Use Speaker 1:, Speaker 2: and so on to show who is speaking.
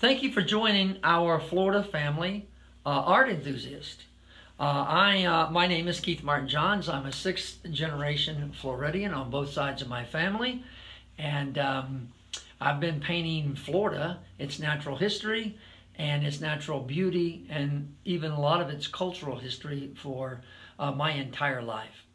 Speaker 1: Thank you for joining our Florida family uh, art enthusiast. Uh, I, uh, my name is Keith Martin Johns. I'm a sixth generation Floridian on both sides of my family. And um, I've been painting Florida, its natural history and its natural beauty, and even a lot of its cultural history for uh, my entire life.